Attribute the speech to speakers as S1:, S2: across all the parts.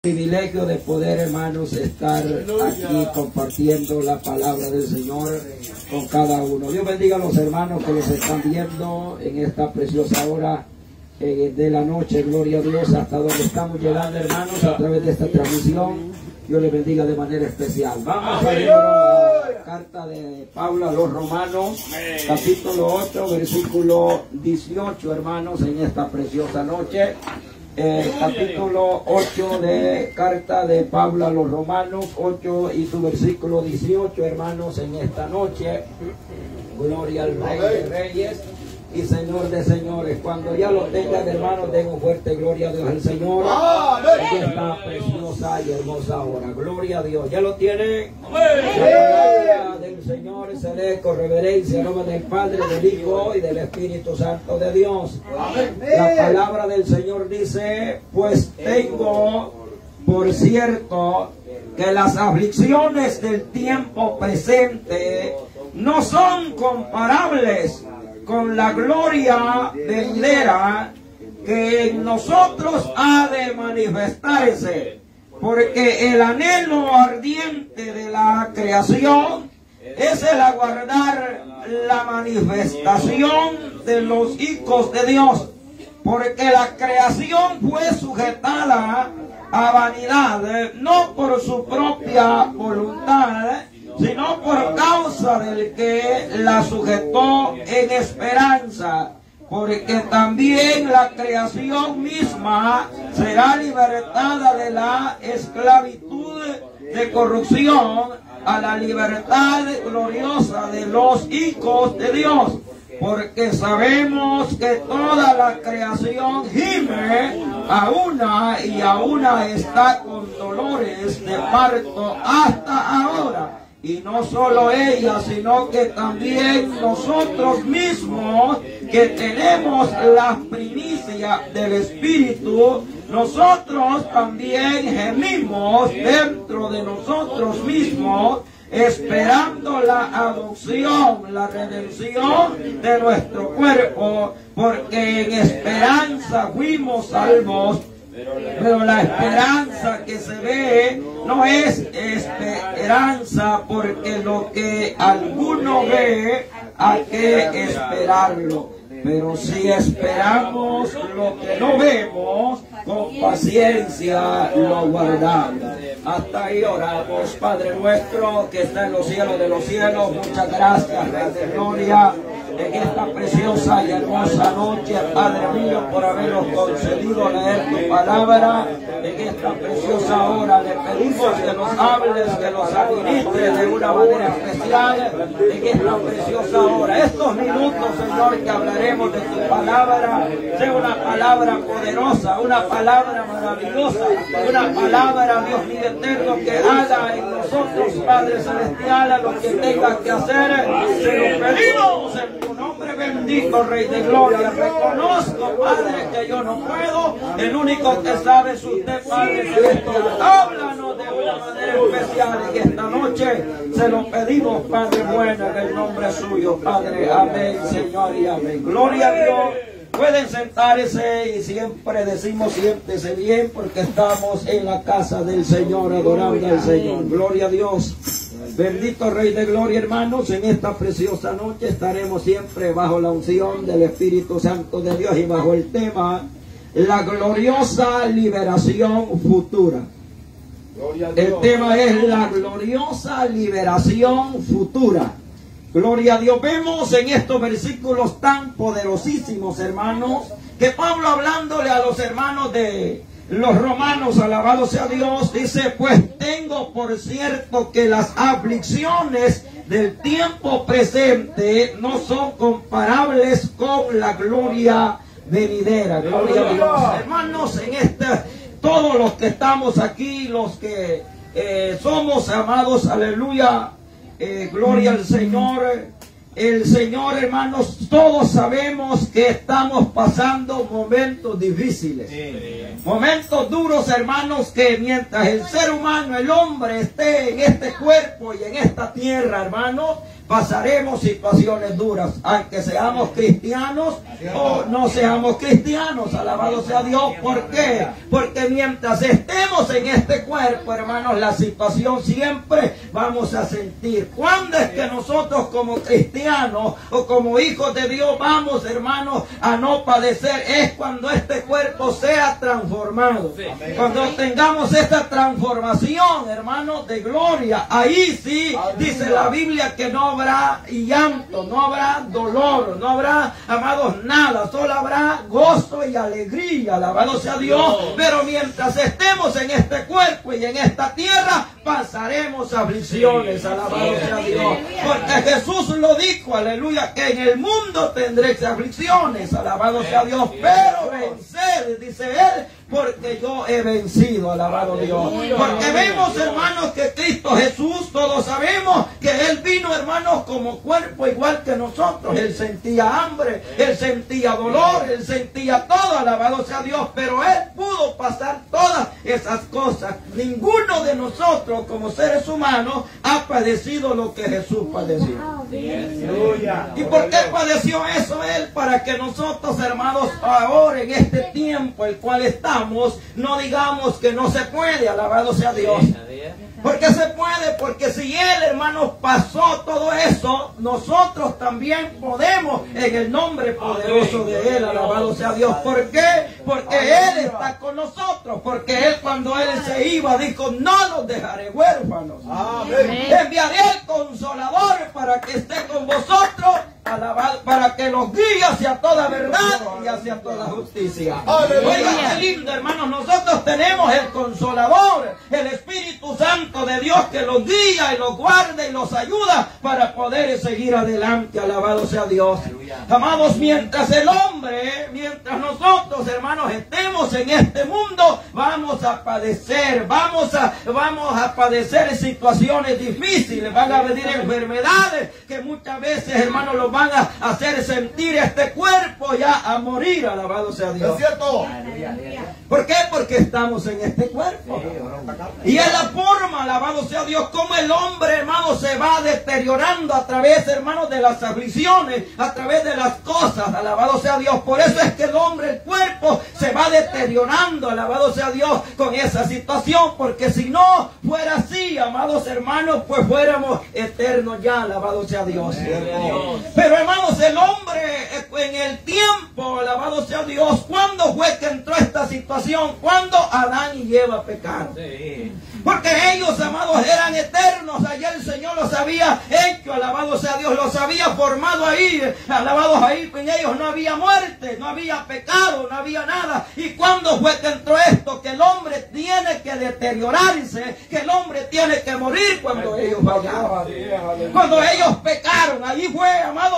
S1: privilegio de poder, hermanos, estar aquí compartiendo la palabra del Señor con cada uno. Dios bendiga a los hermanos que los están viendo en esta preciosa hora eh, de la noche. Gloria a Dios, hasta donde estamos llegando, hermanos, a través de esta transmisión. Dios les bendiga de manera especial. Vamos a la carta de Pablo a los Romanos, capítulo 8, versículo 18, hermanos, en esta preciosa noche. Eh, capítulo 8 de carta de Pablo a los Romanos, 8 y su versículo 18, hermanos, en esta noche. Gloria al Rey de Reyes y Señor de Señores. Cuando ya lo tengan, hermanos, den un fuerte gloria a Dios al Señor. En esta preciosa y hermosa hora. Gloria a Dios. ¿Ya lo tienen? La palabra del Señor se lee con reverencia en nombre del Padre, del Hijo y del Espíritu Santo de Dios. La palabra del Señor dice, pues tengo por cierto que las aflicciones del tiempo presente no son comparables con la gloria venidera que en nosotros ha de manifestarse, porque el anhelo ardiente de la creación es el aguardar la manifestación de los hijos de Dios, porque la creación fue sujetada a vanidad, no por su propia voluntad, sino por causa del que la sujetó en esperanza, porque también la creación misma será libertada de la esclavitud de corrupción a la libertad gloriosa de los hijos de Dios. Porque sabemos que toda la creación gime a una y a una está con dolores de parto hasta ahora. Y no solo ella, sino que también nosotros mismos que tenemos la primicia del Espíritu, nosotros también gemimos dentro de nosotros mismos, esperando la adopción, la redención de nuestro cuerpo, porque en esperanza fuimos salvos. Pero la esperanza que se ve no es esperanza porque lo que alguno ve hay que esperarlo. Pero si esperamos lo que no vemos, con paciencia lo guardamos. Hasta ahí oramos, Padre nuestro que está en los cielos de los cielos. Muchas gracias, Rey de Gloria en esta preciosa y hermosa noche, Padre mío, por habernos concedido leer tu palabra. En esta preciosa hora le pedimos que nos hables, que nos administres de una manera especial en esta preciosa hora. Estos minutos, Señor, que hablaremos de tu palabra, sea una palabra poderosa, una palabra maravillosa, una palabra, Dios mío eterno, que haga en nosotros, Padre Celestial, lo que tenga que hacer. Se lo pedimos en tu nombre bendito, Rey de Gloria. Reconozco, Padre, que yo no puedo. El único que sabe es usted, Padre Celestial. Háblanos de una manera especial en esta noche. Se lo pedimos, Padre bueno, en el nombre suyo, Padre. Amén, Señor, y amén. Gloria a Dios. Pueden sentarse y siempre decimos siéntese bien porque estamos en la casa del Señor adorando al Señor. Gloria a Dios. Bendito Rey de Gloria, hermanos, en esta preciosa noche estaremos siempre bajo la unción del Espíritu Santo de Dios y bajo el tema la gloriosa liberación futura. El tema es la gloriosa liberación futura. Gloria a Dios. Vemos en estos versículos tan poderosísimos, hermanos, que Pablo hablándole a los hermanos de los romanos, alabado sea Dios, dice, pues tengo por cierto que las aflicciones del tiempo presente no son comparables con la gloria venidera. Gloria a Dios. Hermanos, en este, todos los que estamos aquí, los que eh, somos amados, aleluya, eh, gloria al Señor. El Señor, hermanos, todos sabemos que estamos pasando momentos difíciles. Momentos duros, hermanos, que mientras el ser humano, el hombre, esté en este cuerpo y en esta tierra, hermanos, pasaremos situaciones duras, aunque seamos cristianos o no seamos cristianos, alabado sea Dios. ¿Por qué? Porque mientras estemos en este cuerpo, hermanos, la situación siempre vamos a sentir. ¿Cuándo es que nosotros como cristianos o como hijos de Dios vamos, hermanos, a no padecer? Es cuando este cuerpo sea transformado. Cuando tengamos esta transformación, hermanos, de gloria, ahí sí dice la Biblia que no habrá llanto, no habrá dolor, no habrá, amados, nada, solo habrá gozo y alegría, alabado sea Dios. Pero mientras estemos en este cuerpo y en esta tierra, pasaremos aflicciones, alabado sea Dios. Porque Jesús lo dijo, aleluya, que en el mundo tendréis aflicciones, alabado sea Dios, pero vencer, dice él, porque yo he vencido, alabado Dios. Porque vemos, hermanos, que Cristo Jesús, todos sabemos que Él vino, hermanos, como cuerpo igual que nosotros. Él sentía hambre, Él sentía dolor, Él sentía todo, alabado sea Dios. Pero Él pudo pasar todas esas cosas. Ninguno de nosotros, como seres humanos, ha padecido lo que Jesús padeció. ¿Y por qué padeció eso Él? Para que nosotros, hermanos, ahora en este tiempo, el cual estamos, no digamos que no se puede, alabado sea Dios. Porque se puede, porque si Él, hermanos, pasó todo eso, nosotros también podemos en el nombre poderoso de Él, alabado sea Dios. ¿Por qué? Porque Él está con nosotros, porque Él cuando Él se iba dijo, no los dejaré huérfanos. Enviaré el consolador para que esté con vosotros para que los guíe hacia toda verdad y hacia toda justicia. Oiga, qué lindo, hermanos. Nosotros tenemos el consolador, el Espíritu Santo de Dios que los guía y los guarda y los ayuda para poder seguir adelante. Alabado sea Dios. Amados, mientras el hombre, mientras nosotros, hermanos, estemos en este mundo, vamos a padecer, vamos a, vamos a padecer situaciones difíciles, van a venir enfermedades que muchas veces, hermanos, los van a hacer sentir este cuerpo ya a morir, alabado sea Dios. ¿Es cierto? ¿Por qué? Porque estamos en este cuerpo. Y es la forma, alabado sea Dios, como el hombre, hermano, se va deteriorando a través, hermanos, de las aflicciones, a través de las cosas, alabado sea Dios. Por eso es que el hombre, el cuerpo, se va deteriorando, alabado sea Dios, con esa situación. Porque si no fuera así, amados hermanos, pues fuéramos eternos ya, alabado sea Dios. Pero hermanos, el hombre en el tiempo, alabado sea Dios, ¿cuándo fue que entró esta situación? Cuando Adán y Eva pecaron. Porque ellos, amados, eran eternos. Allá el Señor los había hecho, alabado sea Dios, los había formado ahí, alabados ahí. En ellos no había muerte, no había pecado, no había nada. ¿Y cuándo fue que entró esto? Que el hombre tiene que deteriorarse, que el hombre tiene que morir cuando ellos fallaban. Cuando ellos pecaron, allí fue,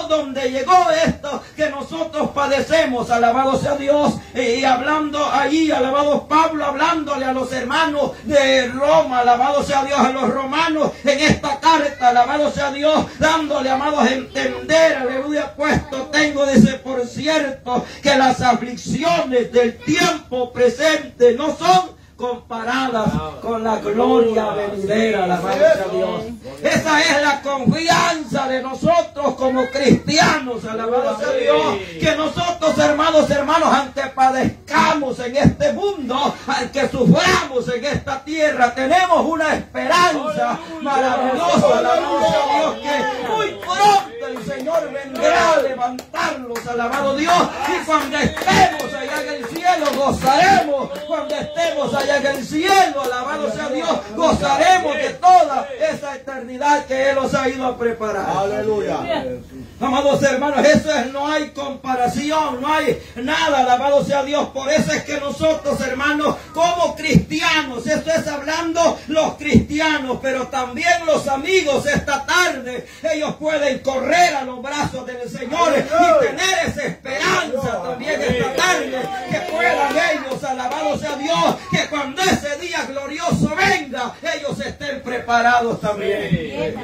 S1: donde llegó esto que nosotros padecemos, alabado sea Dios. Y hablando allí, alabado Pablo, hablándole a los hermanos de Roma alabado sea Dios a los romanos en esta carta, alabado sea Dios, dándole, amados, a entender, aleluya, puesto tengo, dice, por cierto, que las aflicciones del tiempo presente no son comparadas con la gloria venidera, la a Dios. Esa es la confianza de nosotros como cristianos, alabado sea Dios, que nosotros, hermanos, hermanos, aunque padezcamos en este mundo, aunque suframos en esta tierra, tenemos una esperanza maravillosa, alabado sea Dios, que muy pronto el Señor vendrá a levantarlos, alabado Dios, y cuando estemos allá en el cielo gozaremos, cuando estemos allá en el cielo, alabado sea Dios, gozaremos de toda esa eternidad que Él nos ha ido a preparar. Aleluya. Amados hermanos, eso es, no hay comparación, no hay nada, alabado sea Dios. Por eso es que nosotros, hermanos, como cristianos, esto es hablando los cristianos, pero también los amigos esta tarde, ellos pueden correr a los brazos del Señor y tener esa esperanza también esta tarde, que puedan ellos, alabado sea Dios, que cuando ese día glorioso venga, ellos estén preparados también.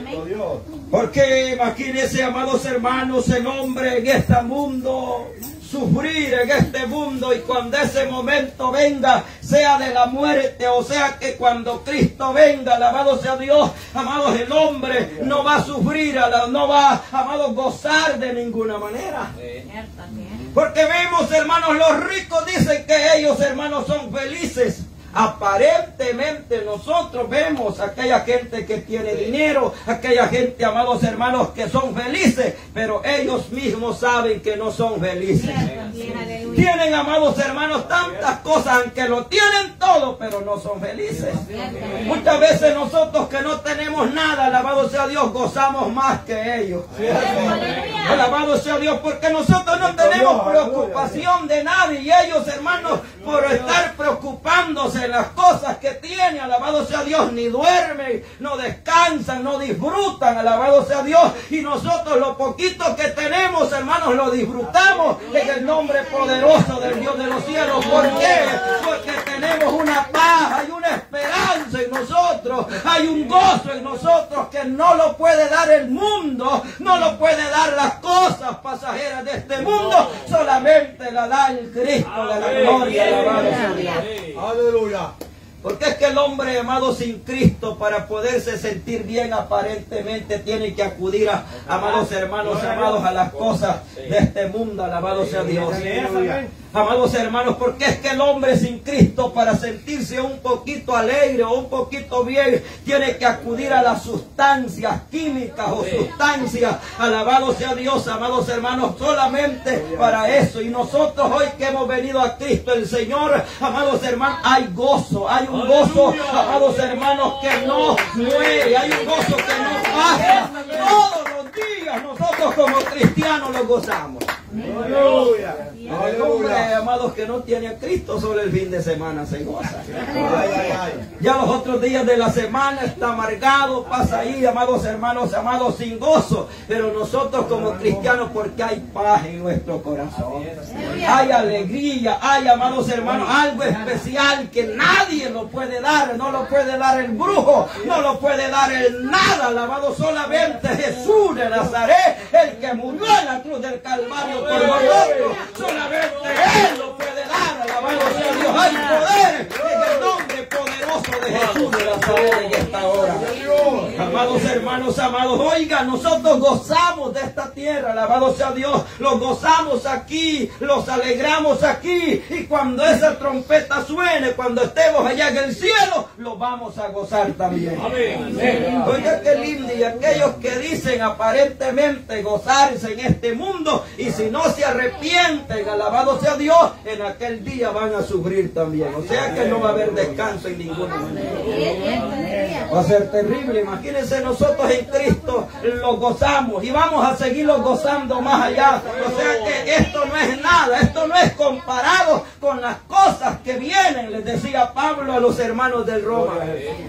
S1: Porque imagínense, amados hermanos, el hombre en este mundo sufrir en este mundo y cuando ese momento venga, sea de la muerte o sea que cuando Cristo venga, alabado sea Dios, amados, el hombre no va a sufrir, no va, amados, gozar de ninguna manera. Porque vemos, hermanos, los ricos dicen que ellos, hermanos, son felices. Aparentemente nosotros vemos aquella gente que tiene dinero, aquella gente, amados hermanos, que son felices, pero ellos mismos saben que no son felices. Tienen, amados hermanos, tantas cosas, aunque lo tienen todo, pero no son felices. Muchas veces nosotros que no tenemos nada, alabado sea Dios, gozamos más que ellos. Alabado sea Dios, porque nosotros no tenemos preocupación de nadie y ellos, hermanos, por estar preocupándose las cosas que tiene, alabado sea Dios, ni duermen, no descansan, no disfrutan, alabado sea Dios. Y nosotros lo poquito que tenemos, hermanos, lo disfrutamos en el nombre poderoso del Dios de los cielos. ¿Por qué? Porque tenemos una paz, hay una esperanza nosotros, hay un gozo en nosotros que no lo puede dar el mundo, no lo puede dar las cosas pasajeras de este mundo, solamente la da el Cristo de la gloria. Aleluya. Porque es que el hombre amado sin Cristo para poderse sentir bien aparentemente tiene que acudir a, amados hermanos, amados a las cosas de este mundo, alabado sea Dios. Amados hermanos, porque es que el hombre sin Cristo para sentirse un poquito alegre o un poquito bien tiene que acudir a las sustancias químicas o sustancias. Alabado sea Dios, amados hermanos, solamente para eso. Y nosotros hoy que hemos venido a Cristo el Señor, amados hermanos, hay gozo, hay un gozo, amados hermanos, que no muere, hay un gozo que no pasa. Todos los días nosotros como cristianos lo gozamos. Aleluya. El hombre, amados, que no tiene a Cristo sobre el fin de semana se goza. Ya los otros días de la semana está amargado, pasa ahí, amados hermanos, amados, sin gozo. Pero nosotros como cristianos, porque hay paz en nuestro corazón. Hay alegría, hay, amados hermanos, algo especial que nadie lo puede dar. No lo puede dar el brujo, no lo puede dar el nada. Alabado solamente Jesús de Nazaret, el que murió en la cruz del Calvario por nosotros. Solamente Él lo puede dar. Alabado sea Dios. Hay poder de Jesús de Nazaret en esta hora. Amados hermanos, amados, oiga, nosotros gozamos de esta tierra. Alabado sea Dios. Los gozamos aquí, los alegramos aquí. Y cuando esa trompeta suene, cuando estemos allá en el cielo, lo vamos a gozar también. Oiga, qué lindo. Y aquellos que dicen aparentemente gozarse en este mundo y si no se arrepienten, alabado sea Dios, en aquel día van a sufrir también. O sea que no va a haber descanso en ninguna. Va a ser terrible. Imagínense nosotros en Cristo lo gozamos y vamos a seguirlo gozando más allá. O sea que esto no es nada, esto no es comparado con las cosas que vienen, les decía Pablo a los hermanos del Roma.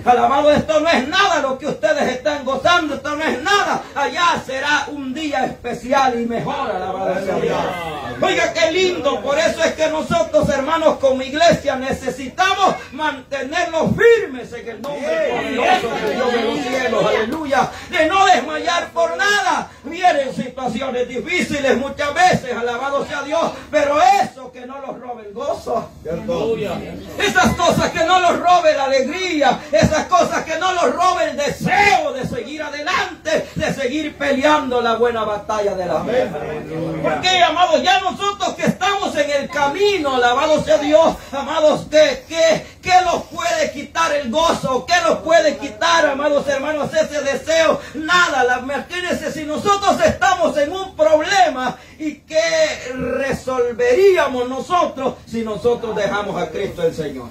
S1: Alabado, esto no es nada lo que ustedes están gozando, esto no es nada. Allá será un día especial y mejor, alabado sea Dios. Oiga, qué lindo. Por eso es que nosotros, hermanos, como iglesia, necesitamos mantenernos firmes en el nombre poderoso de Dios de los cielos. Aleluya. De no desmayar por nada. Vienen situaciones difíciles muchas veces, alabado sea Dios. Pero eso que no los robe el gozo. Esas cosas que no los robe la alegría. Esas cosas que no los robe el deseo de seguir adelante, de seguir peleando la buena batalla de la fe. Porque, amados, ya nosotros que estamos en el camino, alabado sea Dios, amados, que, que, que nos puede quitar el gozo, que nos puede quitar, amados hermanos, ese deseo, nada, la, imagínense si nosotros estamos en un problema y que resolveríamos nosotros si nosotros dejamos a Cristo el Señor.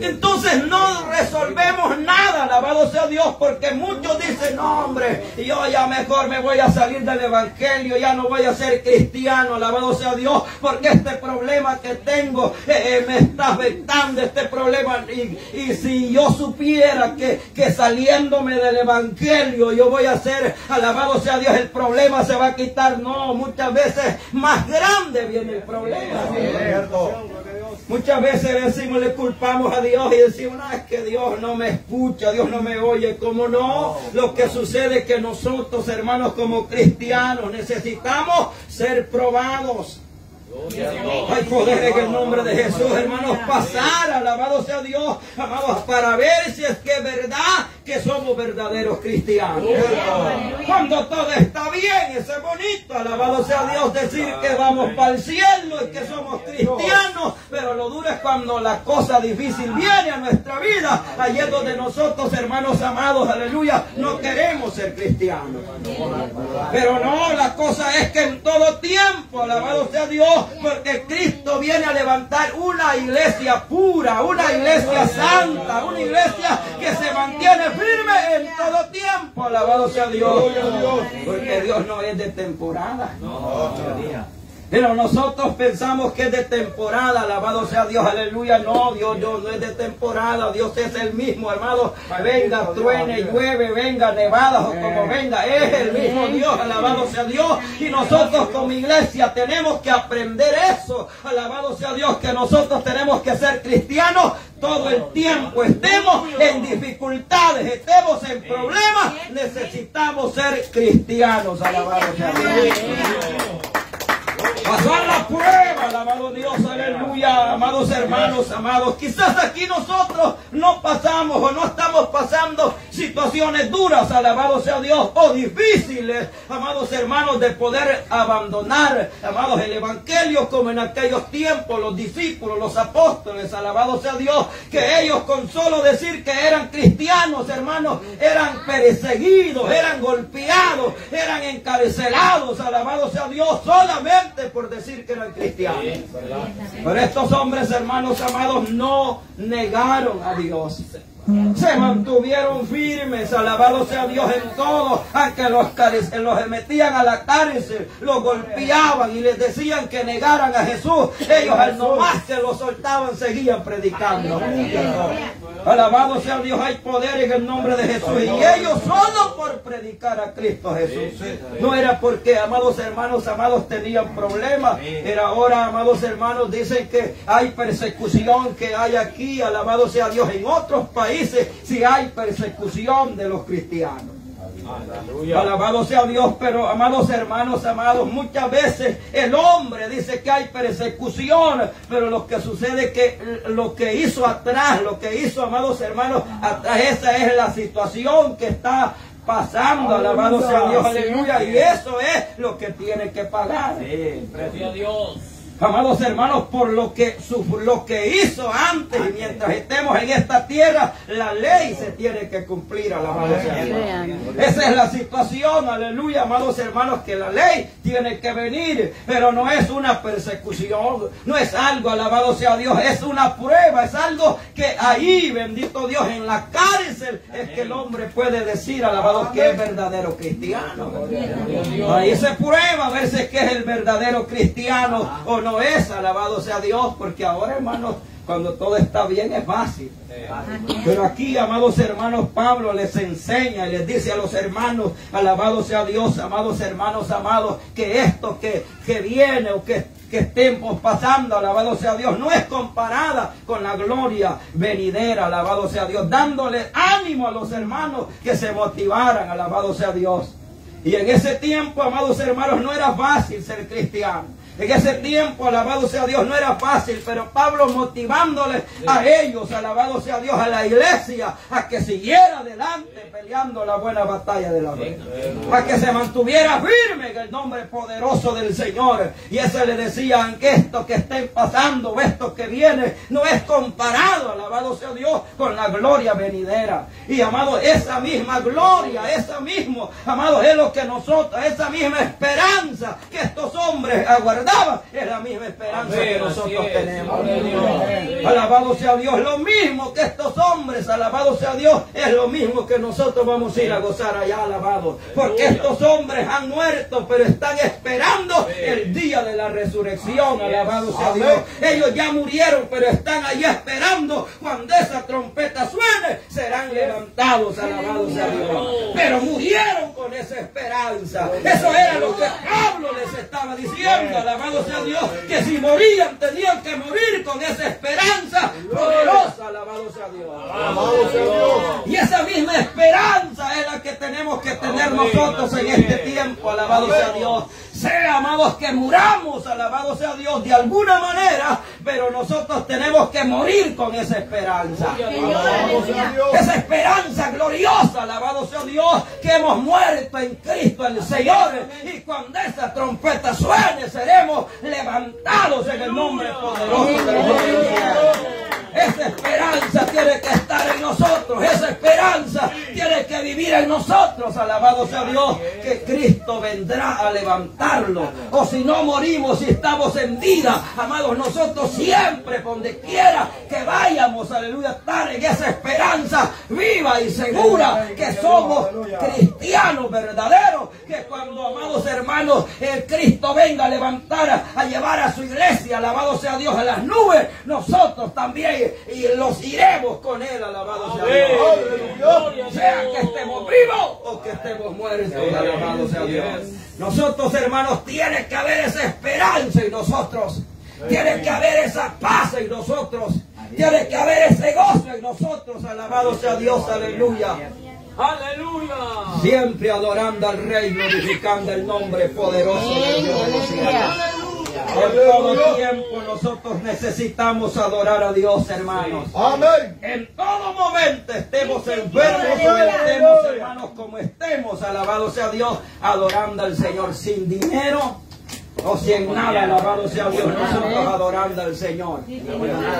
S1: Entonces no resolvemos nada, alabado sea Dios, porque muchos dicen, no hombre, yo ya mejor me voy a salir del Evangelio, ya no voy a ser cristiano, alabado sea Dios, porque este problema que tengo eh, eh, me está afectando, este problema, y, si yo supiera que, que saliéndome del Evangelio yo voy a ser, alabado sea Dios, el problema se va a quitar, no, muchas veces más grande viene el problema. Muchas veces decimos, le culpamos a Dios y decimos, no, es que Dios no me escucha, Dios no me oye. ¿Cómo no? Lo que sucede es que nosotros, hermanos, como cristianos, necesitamos ser probados. Hay poder en el nombre de Jesús, hermanos. Pasar, alabado sea Dios, amados, para ver si es que es verdad que somos verdaderos cristianos. Cuando todo está bien, es bonito, alabado sea Dios, decir que vamos para el cielo y que somos cristianos, pero lo duro es cuando la cosa difícil viene a nuestra vida, allí es donde nosotros, hermanos amados, aleluya, no queremos ser cristianos. Pero no, la cosa es que en todo tiempo, alabado sea Dios, porque Cristo viene a levantar una iglesia pura, una iglesia santa, una iglesia que se mantiene firme en todo tiempo. Alabado sea Dios. Porque Dios no es de temporada. Pero nosotros pensamos que es de temporada, alabado sea Dios, aleluya. No, Dios, Dios no es de temporada, Dios es el mismo, hermano. Venga, truene, llueve, venga, nevada o como venga, es el mismo Dios, alabado sea Dios. Y nosotros como iglesia tenemos que aprender eso, alabado sea Dios, que nosotros tenemos que ser cristianos todo el tiempo. Estemos en dificultades, estemos en problemas, necesitamos ser cristianos, alabado sea Dios. Pasar la prueba, alabado Dios, aleluya, amados hermanos, amados. Quizás aquí nosotros no pasamos o no estamos pasando situaciones duras, alabado sea Dios, o difíciles, amados hermanos, de poder abandonar, amados, el Evangelio como en aquellos tiempos los discípulos, los apóstoles, alabado sea Dios, que ellos con solo decir que eran cristianos, hermanos, eran perseguidos, eran golpeados, eran encarcelados, alabado sea Dios, solamente por decir que eran cristianos. Pero estos hombres, hermanos amados, no negaron a Dios. Se mantuvieron firmes, alabado sea Dios en todo, aunque los, los metían a la cárcel, los golpeaban y les decían que negaran a Jesús. Ellos al no más que lo soltaban, seguían predicando. Alabado sea Dios, hay poder en el nombre de Jesús. Y ellos solo por predicar a Cristo Jesús. No era porque, amados hermanos, amados, tenían problemas. Era ahora, amados hermanos, dicen que hay persecución que hay aquí, alabado sea Dios, en otros países, si hay persecución de los cristianos. Alabado sea Dios, pero amados hermanos, amados, muchas veces el hombre dice que hay persecución, pero lo que sucede es que lo que hizo atrás, lo que hizo, amados hermanos, atrás, esa es la situación que está pasando, alabado sea Dios, aleluya, y eso es lo que tiene que pagar. Sí, a Dios amados hermanos, por lo que, lo que hizo antes y mientras estemos en esta tierra, la ley se tiene que cumplir, alabado sea Dios. Esa es la situación, aleluya, amados hermanos, que la ley tiene que venir, pero no es una persecución, no es algo, alabado sea Dios, es una prueba, es algo que ahí, bendito Dios, en la cárcel es que el hombre puede decir, alabado, que es verdadero cristiano. Ahí se prueba a ver si es que es el verdadero cristiano o no es, alabado sea Dios, porque ahora, hermanos, cuando todo está bien es fácil. Pero aquí, amados hermanos, Pablo les enseña y les dice a los hermanos, alabado sea Dios, amados hermanos, amados, que esto que, que viene o que, que estemos pasando, alabado sea Dios, no es comparada con la gloria venidera, alabado sea Dios, dándole ánimo a los hermanos que se motivaran, alabado sea Dios. Y en ese tiempo, amados hermanos, no era fácil ser cristiano. En ese tiempo, alabado sea Dios, no era fácil, pero Pablo motivándole a ellos, alabado sea Dios, a la iglesia, a que siguiera adelante peleando la buena batalla de la fe. A que se mantuviera firme en el nombre poderoso del Señor. Y ese le decían que esto que estén pasando, esto que viene, no es comparado, alabado sea Dios, con la gloria venidera. Y amado, esa misma gloria, esa mismo, amado, es lo que nosotros, esa misma esperanza que estos hombres es la misma esperanza que nosotros tenemos. Alabado sea Dios, lo mismo que estos hombres, alabado sea Dios, es lo mismo que nosotros vamos a ir a gozar allá, alabado. Porque estos hombres han muerto, pero están esperando el día de la resurrección, alabado sea Dios. Ellos ya murieron, pero están allá esperando cuando esa trompeta suene, serán levantados, alabado sea Dios. Pero murieron con esa esperanza. Eso era lo que Pablo les estaba diciendo, alabado sea Dios, que si morían tenían que morir con esa esperanza poderosa, alabado sea Dios. Y esa misma esperanza es la que tenemos que tener nosotros en este tiempo, alabado sea Dios sea, amados, que muramos, alabado sea Dios, de alguna manera, pero nosotros tenemos que morir con esa esperanza. Esa esperanza gloriosa, alabado sea Dios, que hemos muerto en Cristo el Señor. Y cuando esa trompeta suene, seremos levantados en el nombre poderoso de Dios. Esa esperanza tiene que estar en nosotros. Esa esperanza tiene que vivir en nosotros. Alabado sea Dios que Cristo vendrá a levantarlo. O si no morimos y estamos en vida, amados, nosotros siempre, donde quiera que vayamos, aleluya, estar en esa esperanza viva y segura que somos cristianos verdaderos. Que cuando, amados hermanos, el Cristo venga a levantar, a llevar a su iglesia, alabado sea Dios, a las nubes, nosotros también y los iremos con Él, alabado sea Dios. Sea que estemos vivos o que estemos muertos, alabado sea Dios. Nosotros, hermanos, tiene que haber esa esperanza en nosotros. Tiene que haber esa paz en nosotros. Tiene que haber ese gozo en nosotros. Alabado sea Dios. Aleluya. Aleluya. Siempre adorando al Rey, glorificando el nombre poderoso de Dios. En todo tiempo nosotros necesitamos adorar a Dios, hermanos. Amén. En todo momento estemos enfermos o estemos, hermanos, como estemos, alabado sea Dios, adorando al Señor sin dinero o si en nada, alabado sea Dios, nosotros adorando al Señor.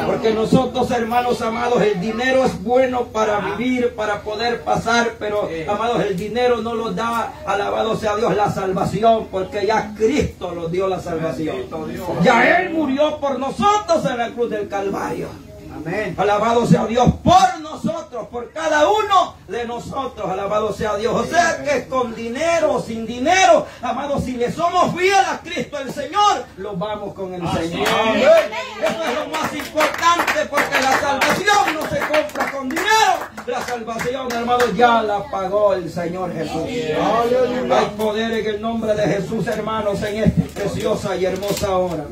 S1: Porque nosotros, hermanos amados, el dinero es bueno para vivir, para poder pasar, pero, amados, el dinero no lo da, alabado sea Dios, la salvación, porque ya Cristo nos dio la salvación. Ya Él murió por nosotros en la cruz del Calvario. Alabado sea Dios por nosotros, por cada uno de nosotros. Alabado sea Dios. O sea que con dinero o sin dinero, amado, si le somos fieles a Cristo el Señor, lo vamos con el Señor. Eso es lo más importante porque la salvación no se compra con dinero. La salvación, hermano, ya la pagó el Señor Jesús. Hay poder en el nombre de Jesús, hermanos, en esta preciosa y hermosa hora.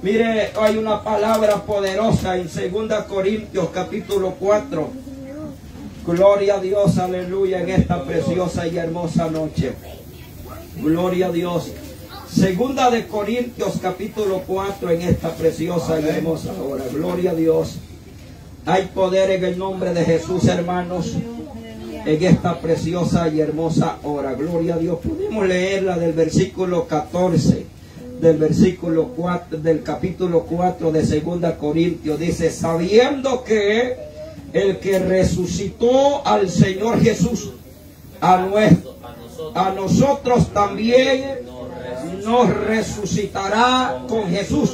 S1: Mire, hay una palabra poderosa en 2 Corintios capítulo 4. Gloria a Dios, aleluya, en esta preciosa y hermosa noche. Gloria a Dios. Segunda de Corintios capítulo 4 en esta preciosa y hermosa hora. Gloria a Dios. Hay poder en el nombre de Jesús, hermanos, en esta preciosa y hermosa hora. Gloria a Dios. Podemos leerla del versículo 14 del versículo 4, del capítulo 4 de Segunda Corintios, dice, sabiendo que el que resucitó al Señor Jesús, a, nuestro, a nosotros también nos resucitará con Jesús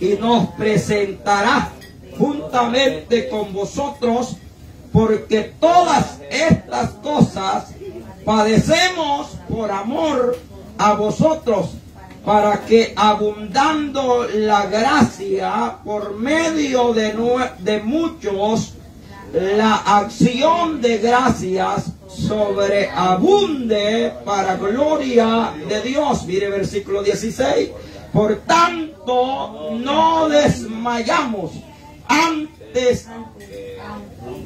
S1: y nos presentará juntamente con vosotros, porque todas estas cosas padecemos por amor a vosotros para que abundando la gracia por medio de, de muchos, la acción de gracias sobreabunde para gloria de Dios. Mire versículo 16. Por tanto, no desmayamos antes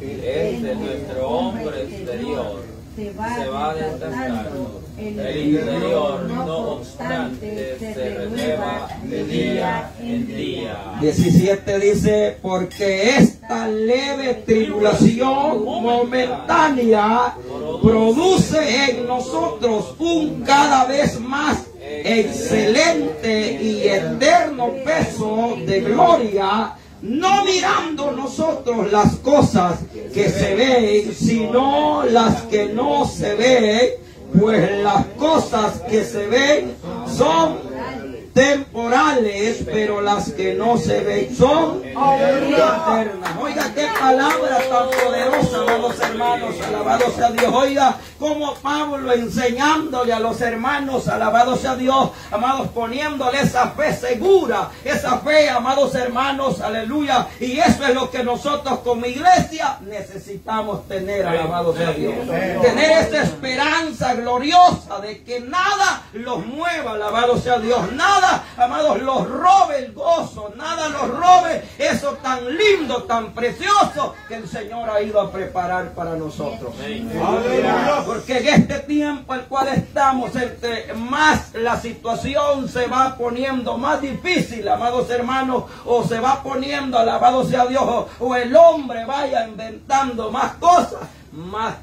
S2: es de nuestro hombre exterior se va a desgastar el interior, no obstante, se renueva de día en día.
S1: 17 dice, porque esta leve tribulación momentánea produce en nosotros un cada vez más excelente y eterno peso de gloria no mirando nosotros las cosas que se ven, sino las que no se ven, pues las cosas que se ven son temporales, pero las que no se ven son eternas. Oiga, qué palabra tan poderosa, vamos a hermanos, alabado sea Dios. Oiga, como Pablo enseñándole a los hermanos, alabado sea Dios, amados, poniéndole esa fe segura, esa fe, amados hermanos, aleluya. Y eso es lo que nosotros como iglesia necesitamos tener, alabado sea Dios. Tener esa esperanza gloriosa de que nada los mueva, alabado sea Dios. Nada, amados, los robe el gozo, nada los robe eso tan lindo, tan precioso que el Señor ha ido a preparar para nosotros. Porque en este tiempo el cual estamos, entre más la situación se va poniendo más difícil, amados hermanos, o se va poniendo, alabado sea Dios, o, o el hombre vaya inventando más cosas, más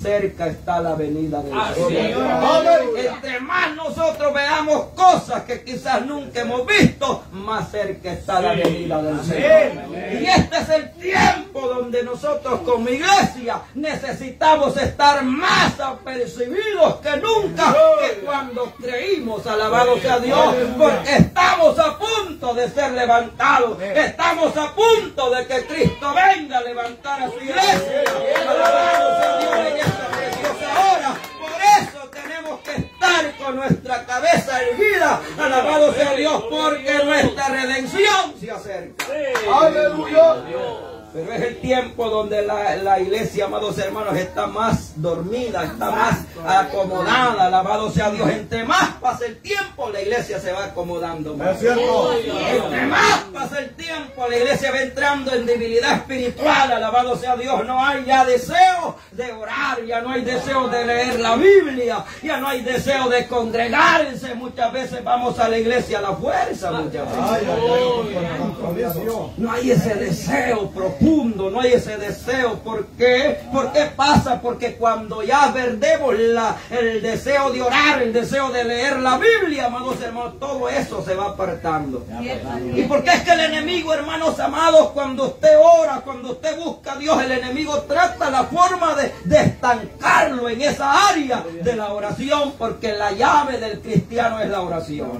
S1: cerca está la venida del Señor. Entre más nosotros veamos cosas que quizás nunca hemos visto, más cerca está la venida del Señor. Y este es el tiempo donde nosotros como iglesia necesitamos estar más apercibidos que nunca que cuando creímos, alabado sea Dios, porque estamos a punto de ser levantados. Estamos a punto de que Cristo venga a levantar a su iglesia. Alabado sea Dios ahora. Por eso tenemos que estar con nuestra cabeza erguida. Alabado sea Dios, porque nuestra redención se acerca. Aleluya. Pero es el tiempo donde la, iglesia, amados hermanos, está más dormida, está más acomodada. Alabado sea Dios. Entre más pasa el tiempo, la iglesia se va acomodando más. Entre más pasa el tiempo, la iglesia va entrando en debilidad espiritual. Alabado sea Dios. No hay ya deseo de orar, ya no hay deseo de leer la Biblia, ya no hay deseo de congregarse. Muchas veces vamos a la iglesia a la fuerza. Muchas veces. No hay ese deseo profundo no hay ese deseo. ¿Por qué? ¿Por qué pasa? Porque cuando ya perdemos el deseo de orar, el deseo de leer la Biblia, amados hermanos, todo eso se va apartando. ¿Y por qué es que el enemigo, hermanos amados, cuando usted ora, cuando usted busca a Dios, el enemigo trata la forma de, de estancarlo en esa área de la oración, porque la llave del cristiano es la oración.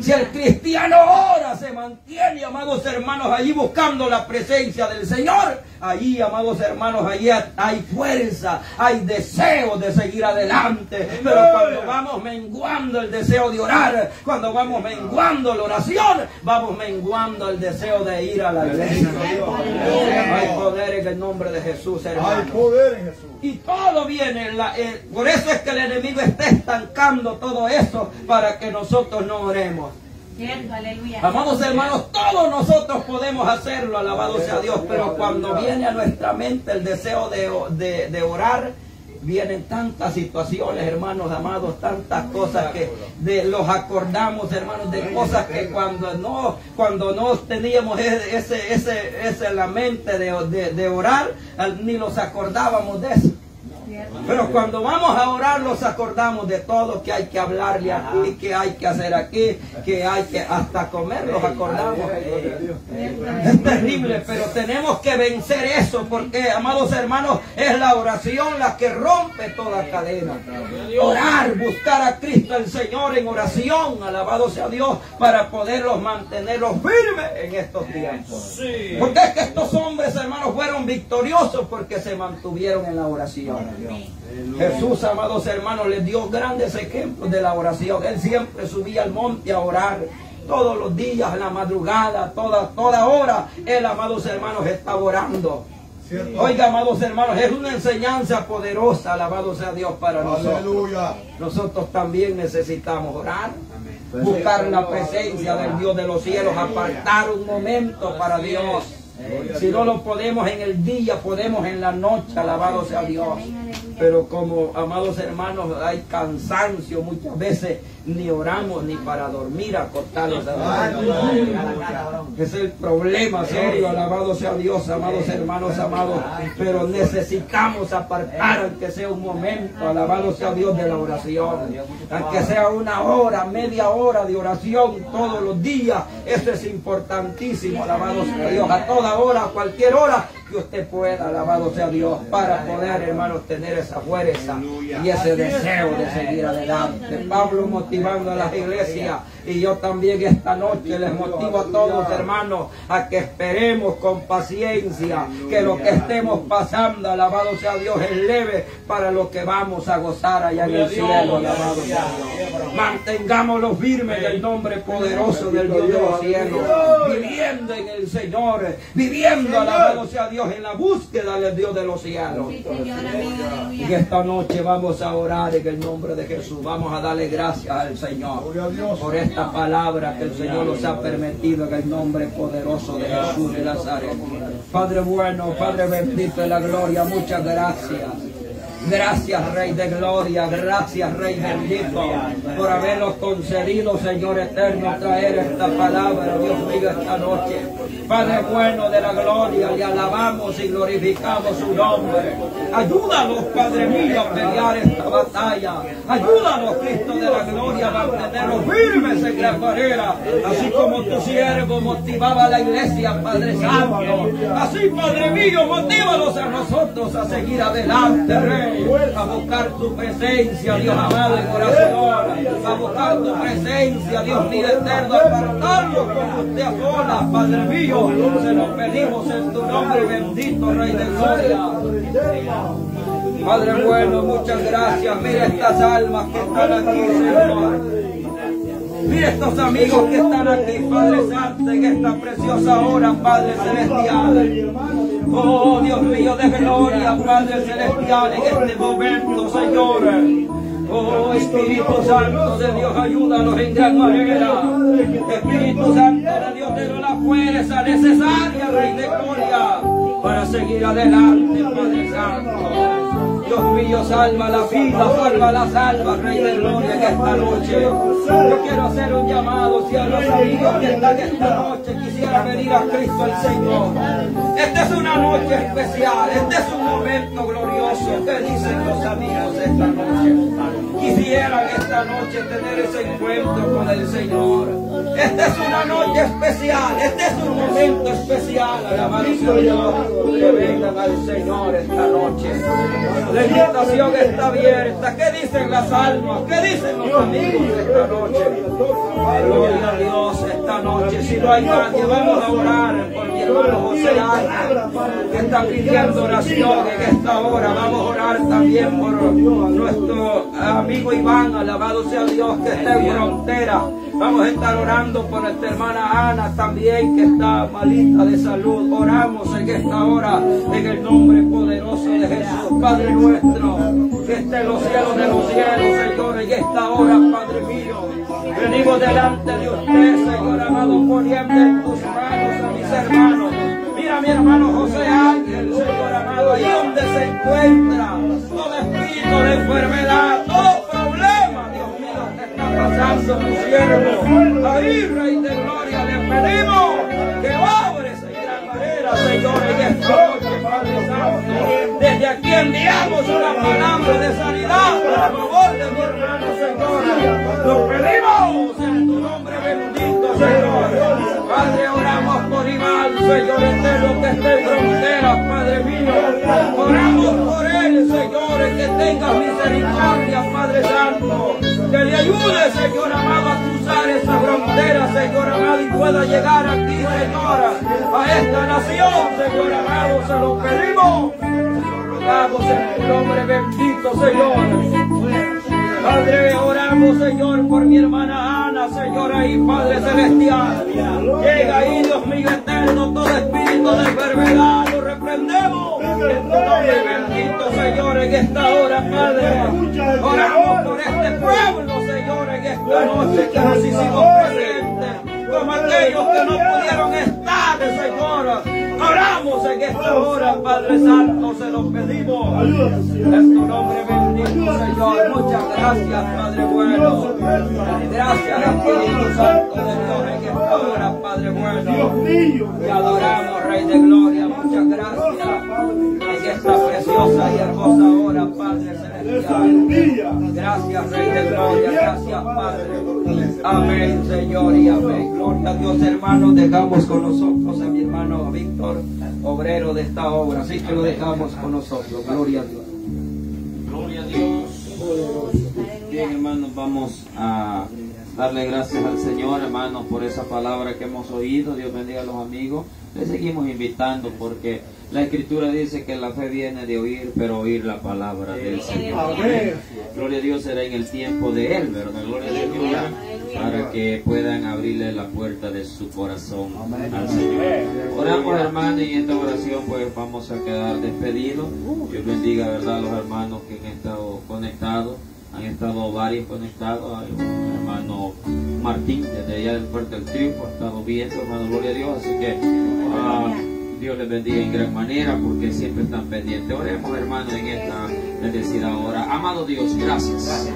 S1: Si el cristiano ora, se mantiene, amados hermanos, allí buscando la presencia del Señor, ahí, amados hermanos, ahí hay fuerza, hay deseo de seguir adelante. Pero cuando vamos menguando el deseo de orar, cuando vamos menguando la oración, vamos menguando el deseo de ir a la iglesia. Hay poder en el nombre de Jesús, hermano. Hay poder en Jesús. Y todo viene, eh, por eso es que el enemigo está estancando todo eso para que nosotros no oremos. Amados hermanos, todos nosotros podemos hacerlo, alabado sea Dios, pero cuando viene a nuestra mente el deseo de, orar, vienen tantas situaciones, hermanos amados, tantas cosas que de, los acordamos, hermanos, de cosas que cuando no, cuando no teníamos ese, ese, ese, la mente de, de orar, ni los acordábamos de eso. Pero cuando vamos a orar nos acordamos de todo que hay que hablarle aquí, que hay que hacer aquí, que hay que hasta comer nos acordamos. Es terrible, pero tenemos que vencer eso porque, amados hermanos, es la oración la que rompe toda cadena. Orar, buscar a Cristo el Señor en oración, alabado sea Dios, para poderlos mantenerlos firmes en estos tiempos. Porque es que estos hombres, hermanos, fueron victoriosos porque se mantuvieron en la oración. Jesús, amados hermanos, les dio grandes ejemplos de la oración. Él siempre subía al monte a orar. Todos los días, en la madrugada, toda, toda hora, él, amados hermanos, estaba orando. Oiga, amados hermanos, es una enseñanza poderosa, alabado sea Dios para nosotros. Nosotros también necesitamos orar, buscar la presencia del Dios de los cielos, apartar un momento para Dios. Si no lo podemos en el día, podemos en la noche, alabado sea Dios. Pero como, amados hermanos, hay cansancio muchas veces ni oramos ni para dormir acostados. Es el problema serio, alabado sea Dios, amados hermanos, amados. Pero necesitamos apartar, aunque sea un momento, alabado sea Dios de la oración. Aunque sea una hora, media hora de oración todos los días. Eso es importantísimo, alabado sea Dios. A toda hora, a cualquier hora que usted pueda, alabado sea Dios, para poder, hermanos, tener esa fuerza y ese deseo de seguir adelante. Pablo motivando a las iglesias Y yo también esta noche les motivo a todos, hermanos, a que esperemos con paciencia que lo que estemos pasando, alabado sea Dios, es leve para lo que vamos a gozar allá en el cielo, alabado sea Dios. Mantengámoslo firmes en el nombre poderoso del Dios de los cielos, viviendo en el Señor, viviendo, alabado sea Dios, en la búsqueda del Dios de los cielos. Y esta noche vamos a orar en el nombre de Jesús, vamos a darle gracias al Señor por esta palabra que el Señor nos ha permitido en el nombre poderoso de Jesús de Nazaret. Padre bueno, Padre bendito de la gloria, muchas gracias. Gracias, Rey de Gloria. Gracias, Rey bendito, por habernos concedido, Señor eterno, traer esta palabra, Dios mío, esta noche. Padre bueno de la gloria, le alabamos y glorificamos su nombre. Ayúdanos, Padre mío, a pelear esta batalla. Ayúdanos, Cristo de la gloria, a mantenernos firmes en la carrera. Así como tu siervo motivaba a la iglesia, Padre Santo. Así, Padre mío, motívanos a nosotros a seguir adelante, Rey a buscar tu presencia, Dios amado y corazón, a buscar tu presencia, Dios mío eterno, apartarnos con usted a solas, Padre mío, se lo pedimos en tu nombre bendito, Rey de Gloria. Padre bueno, muchas gracias. Mira estas almas que están aquí, Señor. Mira estos amigos que están aquí, Padre Santo, en esta preciosa hora, Padre Celestial. Oh Dios mío de gloria, Padre Celestial, en este momento, Señor. Oh Espíritu Santo de Dios, ayúdanos en gran manera. Espíritu Santo de Dios, denos la fuerza necesaria, Rey de gloria, para seguir adelante, Padre Santo. Dios mío, salva la vida, salva la salva, Rey de Gloria, en esta noche. Yo quiero hacer un llamado, si a los amigos que están esta noche quisiera venir a Cristo el Señor. Esta es una noche especial, este es un momento glorioso. ¿Qué dicen los amigos esta noche? Quisieran esta noche tener ese encuentro con el Señor. Esta es una noche especial, este es un momento especial. Alabado sea Dios, que vengan al Señor esta noche. La invitación está abierta. ¿Qué dicen las almas? ¿Qué dicen los amigos esta noche? Gloria a Dios esta noche. Si no hay nadie, vamos a orar que está pidiendo oración en esta hora. Vamos a orar también por nuestro amigo Iván, alabado sea Dios, que está en frontera. Vamos a estar orando por nuestra hermana Ana también, que está malita de salud. Oramos en esta hora, en el nombre poderoso de Jesús, Padre nuestro, que esté en los cielos de los cielos, Señor, en esta hora, Padre mío. Venimos delante de usted, Señor amado, poniendo en tus manos a mis hermanos. Mira mi hermano José Ángel, Señor amado, ahí donde se encuentra todo espíritu de enfermedad, todo problema, Dios mío, que está pasando tu siervo. Ahí, Rey de Gloria, le pedimos que obres en gran manera, Señor, en esta noche, Padre Santo. Desde aquí enviamos una palabra de sanidad a favor de mi hermano, Señor. Señor eterno, que esté en fronteras, Padre mío. Oramos por él, Señor, que tenga misericordia, Padre Santo. Que le ayude, Señor amado, a cruzar esa frontera, Señor amado, y pueda llegar aquí, Señor, a esta nación, Señor amado, se lo pedimos. Rogamos en tu nombre bendito, Señor. Padre, oramos, Señor, por mi hermana Ana, Señor, ahí, Padre Celestial. Llega ahí, Dios mío eterno, todo espíritu de enfermedad, lo reprendemos. En tu nombre bendito, Señor, en esta hora, Padre. Oramos por este pueblo, Señor, en esta noche que nos hicimos. Como aquellos que no pudieron estar, Señor. Oramos en esta hora, Padre Santo, se lo pedimos. En tu nombre bendito, Señor. Muchas gracias, Padre bueno. Gracias, Espíritu Santo de Dios, en esta hora, Padre bueno. Te adoramos, Rey de Gloria. Muchas gracias en esta preciosa y hermosa hora, Gracias, Rey de Gloria. Gracias, Padre. Amén, Señor, y amén. Gloria a Dios, hermanos. Dejamos con nosotros a mi hermano Víctor, obrero de esta obra. Así que lo dejamos con nosotros. Gloria a Dios.
S2: Gloria a Dios. Bien, hermanos, vamos a darle gracias al Señor, hermanos, por esa palabra que hemos oído. Dios bendiga a los amigos. Le seguimos invitando porque la Escritura dice que la fe viene de oír, pero oír la palabra del Señor. Gloria a Dios será en el tiempo de Él, ¿verdad? Gloria a Dios para que puedan abrirle la puerta de su corazón al Señor. Oramos, hermanos, y en esta oración pues vamos a quedar despedidos. Dios bendiga, ¿verdad?, a los hermanos que han estado conectados han estado varios conectados, hay un hermano Martín desde allá del puerto del triunfo, ha estado viendo, hermano, gloria a Dios, así que ah, Dios les bendiga en gran manera porque siempre están pendientes. Oremos, hermano, en esta necesidad ahora. Amado Dios, gracias.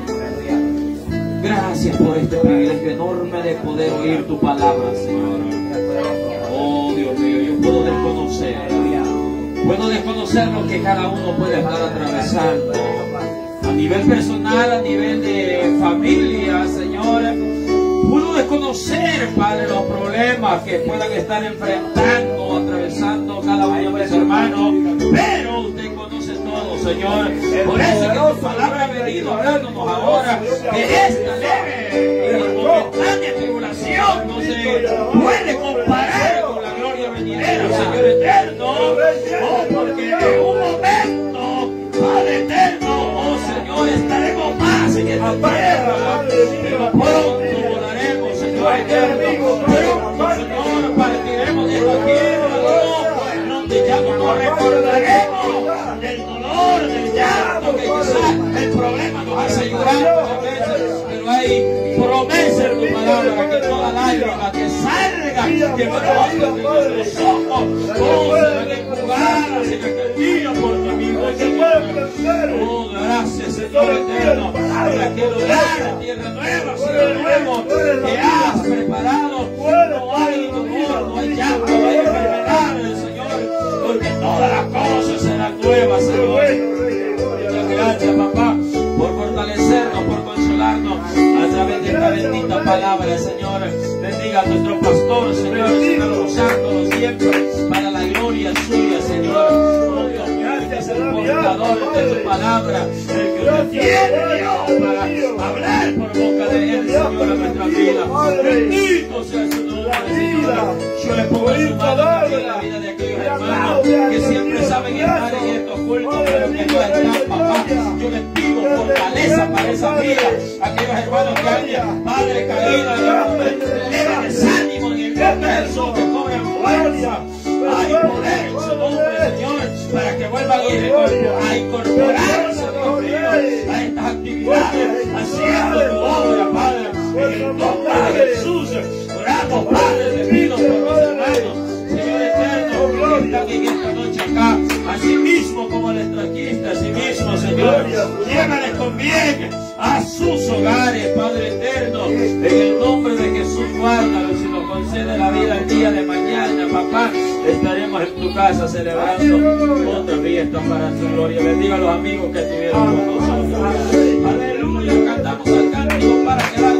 S2: Gracias por este privilegio enorme de poder oír tu palabra, Señor. Oh, Dios mío, yo puedo desconocer. Puedo desconocer lo que cada uno puede estar atravesando a nivel personal, a nivel de familia, Señor. Pudo desconocer, Padre, los problemas que puedan estar enfrentando, atravesando cada uno de mis hermanos, pero usted conoce todo, Señor. Por eso que tu palabra ha venido hablándonos ahora de esta leve y momentánea tribulación no se puede comparar con la gloria venidera, Señor eterno. Oh, porque en un momento, Padre eterno, estaremos más en esta tierra. Pero pronto volaremos, Señor eterno. Recordaremos del dolor, del llanto, que quizás el problema nos hace llorar. Pero hay promesa en tu palabra que toda lágrima que salga, que brota de nuestros ojos, oh, serán enjugadas en aquel día por tu amigo Señor. Oh, gracias, Señor eterno, nueva, cielo nuevo, que pastor, Señor, Señor, usándolo siempre para la gloria suya, Señor. El portador de tu palabra, el que usted tiene, Dios, para hablar por boca de él, Señor, en nuestra vida. Bendito sea su nombre, Señor. Yo le pongo en su mano en la vida de aquellos hermanos que siempre saben estar en estos cultos, pero que no están, papá. Yo les pido fortaleza para esa vida. Aquellos hermanos que han, Padre, caído, Dios, desánimo en el nombre de Jesús, que cobren fuerza. Hay poder en su nombre, Señor, para que vuelvan a incorporarse, Dios mío, a estas actividades, haciendo tu obra, Padre. En el nombre de Jesús, oramos, Padre, pido por mis hermanos, Señor eterno, que están en esta noche acá, así mismo como les trajiste, así mismo, Señor, llévales con bien a sus hogares, Padre eterno, en el nombre de Jesús, concede la vida el día de mañana, papá estaremos en tu casa celebrando otra fiesta para tu gloria. Bendiga a los amigos que estuvieron con nosotros. Aleluya, cantamos al cántico para quedar despedidos.